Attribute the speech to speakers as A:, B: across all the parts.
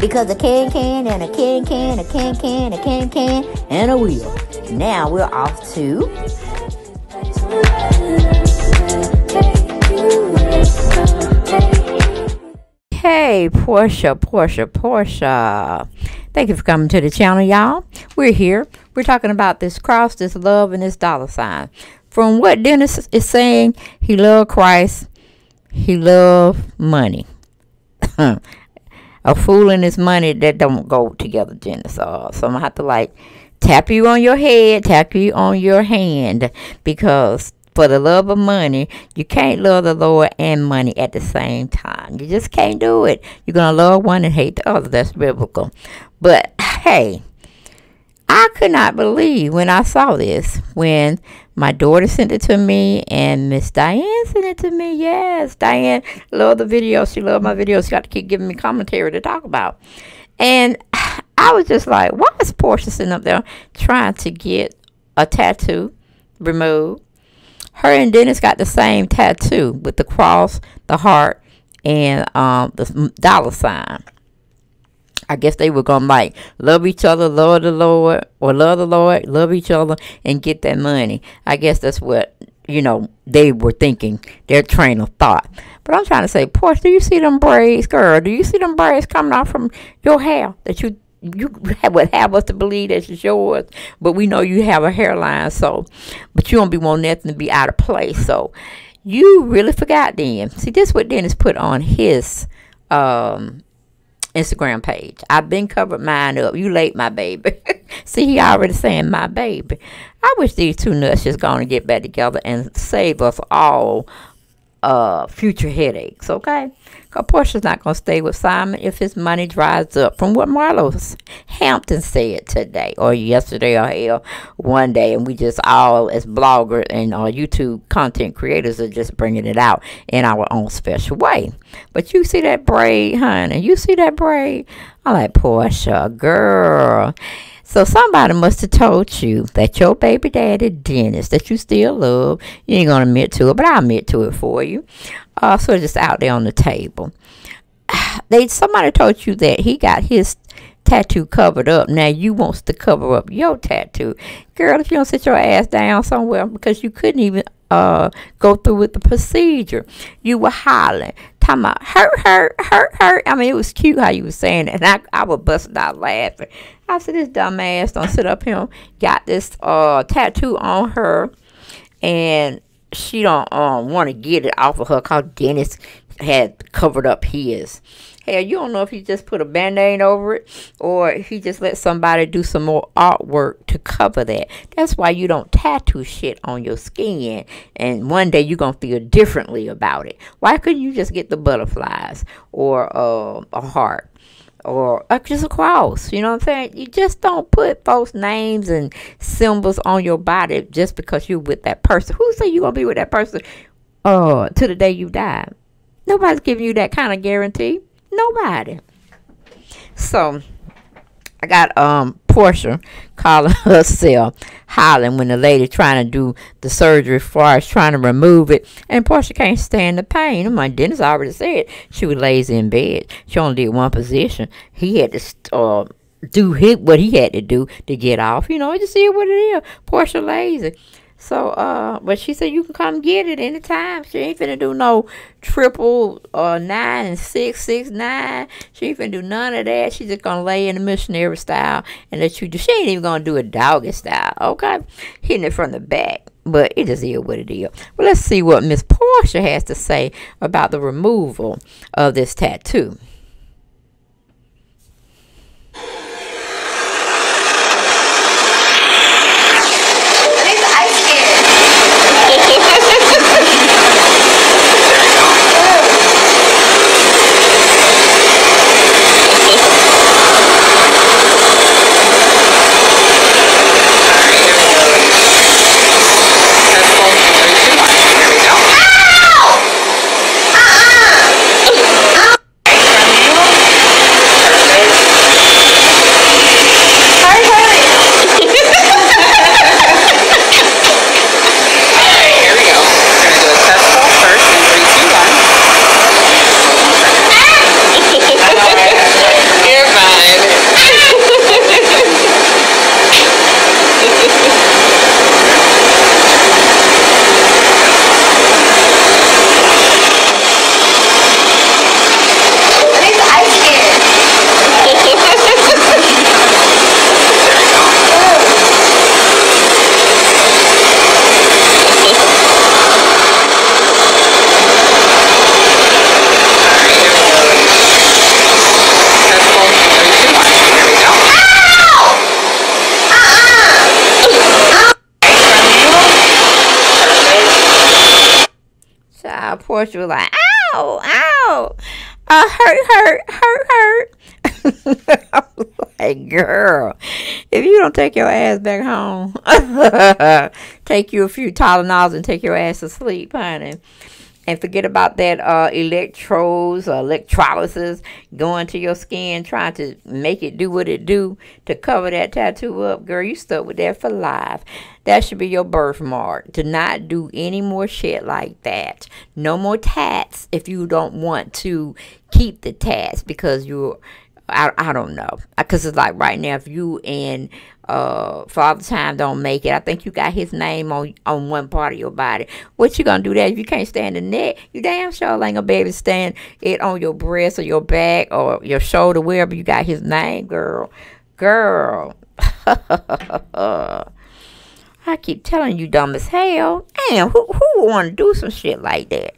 A: Because a can can and a can can, a can can, a can can, and a wheel. Now we're off to. Hey, Porsha, Porsha, Porsha. Thank you for coming to the channel, y'all. We're here. We're talking about this cross, this love, and this dollar sign. From what Dennis is saying, he loved Christ. He loved money. a fool and his money that don't go together. Uh, so I'm gonna have to like tap you on your head, tap you on your hand, because for the love of money, you can't love the Lord and money at the same time. You just can't do it. You're gonna love one and hate the other. That's biblical. But hey, I could not believe when I saw this when my daughter sent it to me and Miss Diane sent it to me. Yes, Diane loved the video. She loved my videos. She got to keep giving me commentary to talk about. And I was just like, why is Porsha sitting up there trying to get a tattoo removed? Her and Dennis got the same tattoo with the cross, the heart, and um, the dollar sign. I guess they were gonna like love each other, love the Lord, or love the Lord, love each other, and get that money. I guess that's what you know they were thinking, their train of thought. But I'm trying to say, Porsha, do you see them braids, girl? Do you see them braids coming out from your hair that you you would have us to believe that it's yours, but we know you have a hairline, so but you don't be wanting nothing to be out of place. So you really forgot then. See, this what Dennis put on his um Instagram page. I've been covered mine up. You late, my baby. See, he already saying my baby. I wish these two nuts just to get back together and save us all uh, future headaches, okay? Because Porsha's not going to stay with Simon if his money dries up, from what Marlo Hampton said today, or yesterday, or hell, one day, and we just all, as bloggers and uh, YouTube content creators, are just bringing it out in our own special way. But you see that braid, honey? You see that braid? I'm like, Porsha, girl. So somebody must have told you that your baby daddy, Dennis, that you still love. You ain't gonna admit to it, but I'll admit to it for you. Uh, so just out there on the table. They somebody told you that he got his tattoo covered up. Now you wants to cover up your tattoo. Girl, if you don't sit your ass down somewhere because you couldn't even uh go through with the procedure. You were hollering, talking about hurt, hurt, hurt, hurt. I mean, it was cute how you was saying it, and I, I was busting out laughing. I said, this dumbass don't sit up here, got this uh tattoo on her, and she don't um want to get it off of her cause Dennis had covered up his. Hell, you don't know if he just put a band-aid over it or he just let somebody do some more artwork to cover that. That's why you don't tattoo shit on your skin and one day you're going to feel differently about it. Why couldn't you just get the butterflies or uh, a heart? Or just a cross. You know what I'm saying? You just don't put false names and symbols on your body just because you're with that person. Who say you gonna be with that person uh to the day you die? Nobody's giving you that kind of guarantee. Nobody. So I got um Porsha calling herself hollering when the lady trying to do the surgery far as trying to remove it and Porsha can't stand the pain. My dentist already said she was lazy in bed. She only did one position. He had to uh, do his, what he had to do to get off. You know, just see what it is. Porsha lazy. So, uh, but she said you can come get it anytime. She ain't finna do no triple uh nine and six six nine. She ain't finna do none of that. She just gonna lay in the missionary style and let you do. She ain't even gonna do a doggy style. Okay, hitting it from the back. But it just is what it is. Well, let's see what Miss Porsha has to say about the removal of this tattoo. Child. Porsha was like, ow, ow, uh, hurt, hurt, hurt, hurt. I like, girl, if you don't take your ass back home, take you a few Tylenols and take your ass to sleep, honey and forget about that uh, electrodes or electrolysis going to your skin trying to make it do what it do to cover that tattoo up. Girl you stuck with that for life. That should be your birthmark. To not do any more shit like that. No more tats if you don't want to keep the tats because you're I, I don't know because it's like right now if you and uh Father Time don't make it. I think you got his name on on one part of your body. What you gonna do that if you can't stand the neck? You damn sure ain't gonna be able to stand it on your breast or your back or your shoulder, wherever you got his name, girl. Girl. I keep telling you dumb as hell. Damn, who who wanna do some shit like that?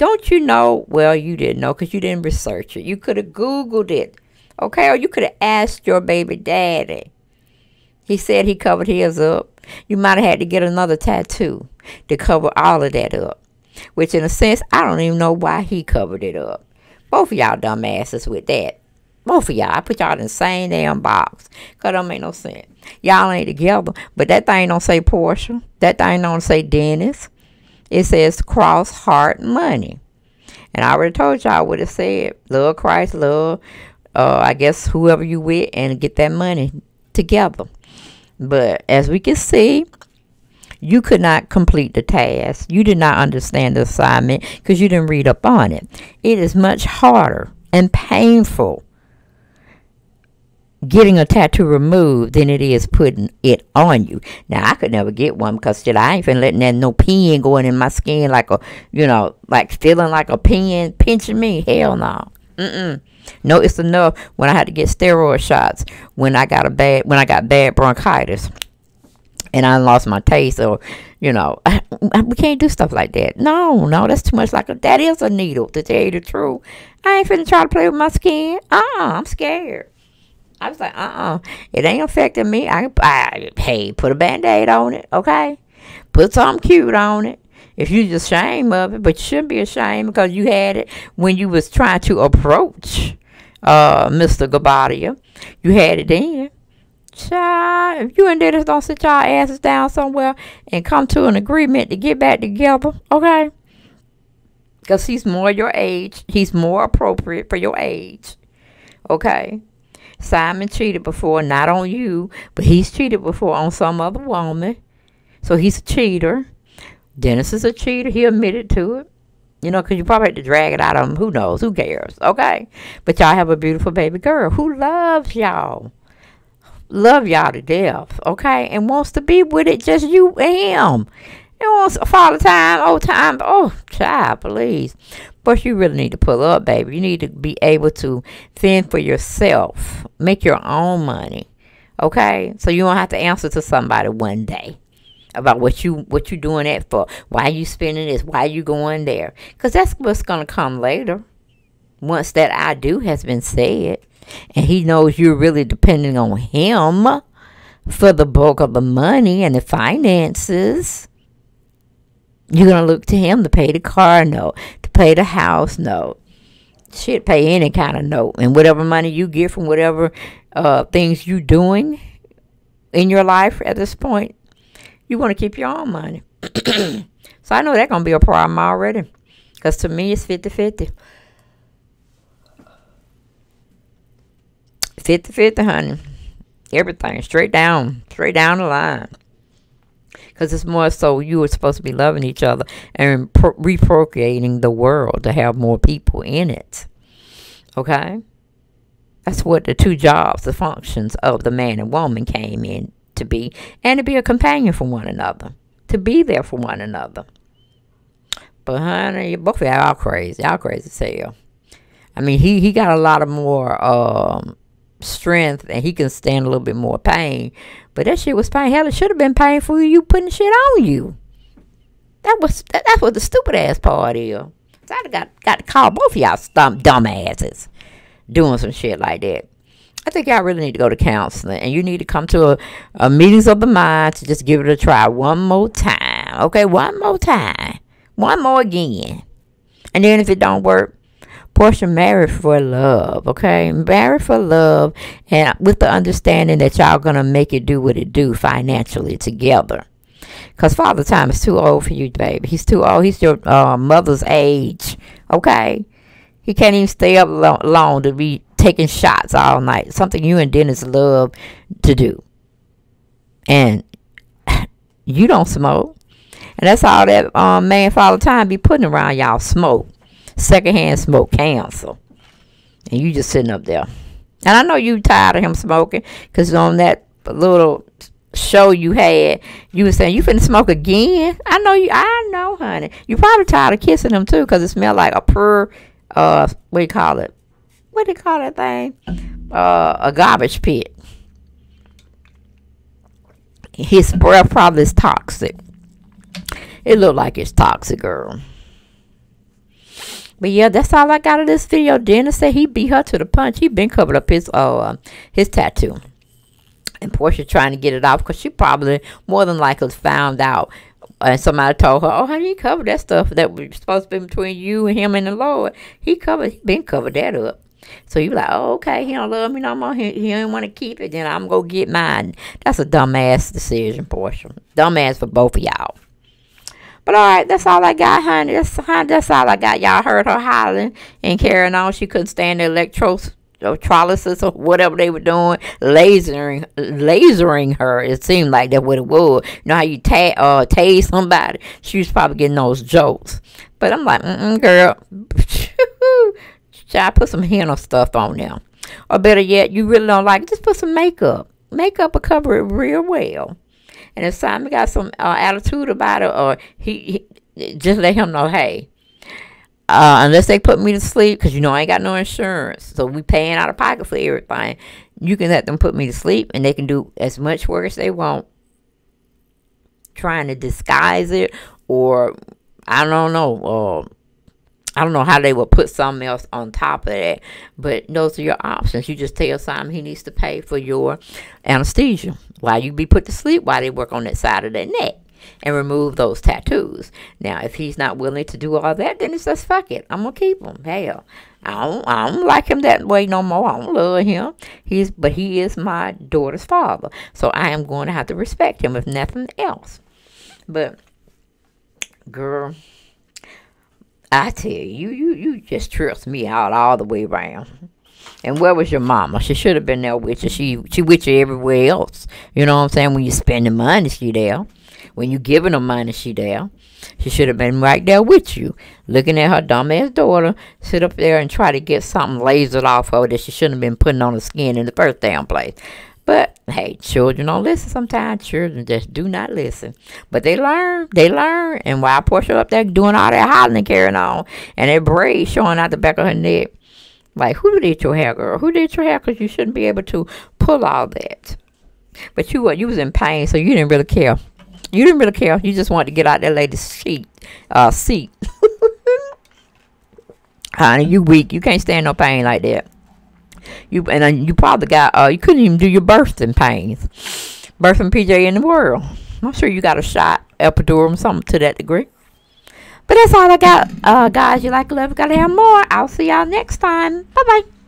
A: Don't you know? Well, you didn't know because you didn't research it. You could have Googled it. Okay, or you could have asked your baby daddy. He said he covered his up. You might have had to get another tattoo to cover all of that up. Which, in a sense, I don't even know why he covered it up. Both of y'all dumbasses with that. Both of y'all. I put y'all in the same damn box. Because don't make no sense. Y'all ain't together. But that thing don't say Porsha. That thing don't say Dennis. It says cross heart money. And I already told y'all what it said. Love Christ, love, uh, I guess, whoever you with, and get that money together. But as we can see, you could not complete the task. You did not understand the assignment because you didn't read up on it. It is much harder and painful getting a tattoo removed than it is putting it on you. Now I could never get one because still I ain't finna letting that no pen going in my skin like a you know like feeling like a pen pinching me. Hell no. Mm-mm. No, it's enough when I had to get steroid shots when I got a bad when I got bad bronchitis and I lost my taste or you know I, we can't do stuff like that. No, no, that's too much like a, that is a needle to tell you the truth. I ain't finna try to play with my skin. Uh, uh-uh, I'm scared. I was like, uh, uh-uh, uh it ain't affecting me. I, I hey, put a band aid on it, okay? Put something cute on it if you're ashamed of it, but you shouldn't be ashamed because you had it when you was trying to approach uh, Mr. Guobadia. You had it then. Child, if you and Dennis don't sit y'all asses down somewhere and come to an agreement to get back together, okay? Because he's more your age. He's more appropriate for your age. Okay? Simon cheated before, not on you, but he's cheated before on some other woman. So he's a cheater. Dennis is a cheater. He admitted to it. You know, because you probably had to drag it out of him. Who knows? Who cares? Okay? But y'all have a beautiful baby girl who loves y'all. Love y'all to death. Okay? And wants to be with it just you and him. And wants father time, old time. Oh, child, please. But you really need to pull up, baby. You need to be able to fend for yourself. Make your own money. Okay? So you don't have to answer to somebody one day about what you what you doing that for. Why you spending this? Why you going there? Because that's what's gonna come later. Once that I do has been said, and he knows you're really depending on him for the bulk of the money and the finances. You're gonna look to him to pay the car note, to pay the house note. Shit, pay any kind of note, and whatever money you get from whatever uh, things you're doing in your life at this point, you want to keep your own money. so I know that's going to be a problem already. Because to me, it's 50-50. 50-50, honey. Everything. Straight down. Straight down the line. Because it's more so you were supposed to be loving each other and reprocreating the world to have more people in it. Okay? That's what the two jobs, the functions of the man and woman came in to be and to be a companion for one another, to be there for one another. But honey, both of y'all crazy. Y'all crazy as hell. I mean, he, he got a lot of more um, strength and he can stand a little bit more pain. But that shit was pain. Hell, it should have been painful you putting shit on you. That was that, that's what the stupid ass part is. I got got to call both of y'all stump dumb asses doing some shit like that. I think y'all really need to go to counseling and you need to come to a, a meetings of the mind to just give it a try one more time. Okay, one more time. One more again. And then if it don't work, Porsha married for love, okay? Married for love and with the understanding that y'all gonna make it do what it do financially together. Cause Father Time is too old for you, baby. He's too old. He's your uh, mother's age, okay? He can't even stay up long to be taking shots all night. Something you and Dennis love to do. And you don't smoke. And that's all that um, man Father Time be putting around y'all smoke secondhand smoke cancer. And you just sitting up there. And I know you tired of him smoking because on that little show you had, you were saying, you finna smoke again? I know you, I know, honey. You probably tired of kissing him too because it smelled like a pure, uh, what do you call it? What do you call that thing? Uh, a garbage pit. His breath probably is toxic. It looked like it's toxic, girl. But yeah, that's all I got of this video. Dennis said he beat her to the punch. He been covered up his uh his tattoo. And Porsha trying to get it off because she probably more than likely found out. And somebody told her, "Oh, honey, you covered that stuff that was supposed to be between you and him and the Lord. He covered, he been covered that up." So you like, oh, okay, he don't love me no more. He, he don't want to keep it. Then I'm gonna get mine. That's a dumbass decision, Porsha. Dumbass for both of y'all. But all right, that's all I got, honey. That's, that's all I got. Y'all heard her hollering and carrying on. She couldn't stand the electrolysis or whatever they were doing, lasering, lasering her. It seemed like that what it was. You know how you ta- uh, tase somebody? She was probably getting those jokes. But I'm like, mm girl. Try put some henna stuff on there. Or better yet, you really don't like it, just put some makeup. Makeup will cover it real well. And if Simon got some uh, attitude about it, or he, he, just let him know, hey, uh, unless they put me to sleep, because you know I ain't got no insurance, so we paying out of pocket for everything. You can let them put me to sleep, and they can do as much work as they want, trying to disguise it, or I don't know, uh, I don't know how they would put something else on top of that, but those are your options. You just tell Simon he needs to pay for your anesthesia while you be put to sleep while they work on that side of that neck and remove those tattoos. Now, if he's not willing to do all that, then it's just fuck it. I'm gonna keep him. Hell, I don't, I don't like him that way no more. I don't love him. He's, but he is my daughter's father, so I am going to have to respect him if nothing else. But, girl. I tell you, you, you just tripped me out all the way around. And where was your mama? She should have been there with you. She she with you everywhere else. You know what I'm saying? When you spending money, she there. When you giving her money, she there. She should have been right there with you, looking at her dumbass daughter sit up there and try to get something lasered off her that she shouldn't have been putting on her skin in the first damn place. But hey, children don't listen sometimes. Children just do not listen. But they learn. They learn. And while Porsha up there doing all that hollering and carrying on, and that braid showing out the back of her neck, like, who did your hair, girl? Who did your hair? Because you shouldn't be able to pull all that. But you were, you was in pain, so you didn't really care. You didn't really care. You just wanted to get out that lady's seat. Uh, seat. Honey, you weak. You can't stand no pain like that. You and uh, you probably got uh you couldn't even do your birthing pains. Birthing PJ in the world. I'm sure you got a shot, epidural, something to that degree. But that's all I got. Uh guys, you like love, gotta have more. I'll see y'all next time. Bye bye.